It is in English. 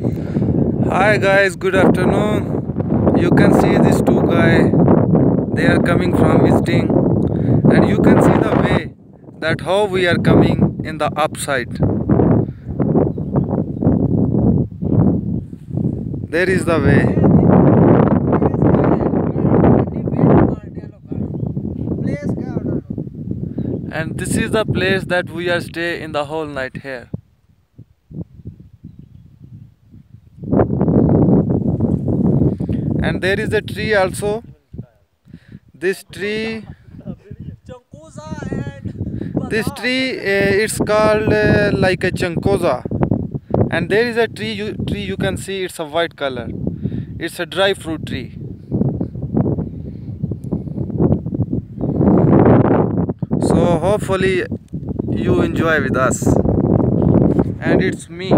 Hi guys, good afternoon. You can see these two guys. They are coming from visiting, and you can see the way that how we are coming in the upside. There is the way. And this is the place that we are stay in the whole night here. And there is a tree also. This tree, this tree, uh, it's called uh, like a chankoza. And there is a tree you, tree you can see. It's a white color. It's a dry fruit tree. So hopefully you enjoy with us. And it's me.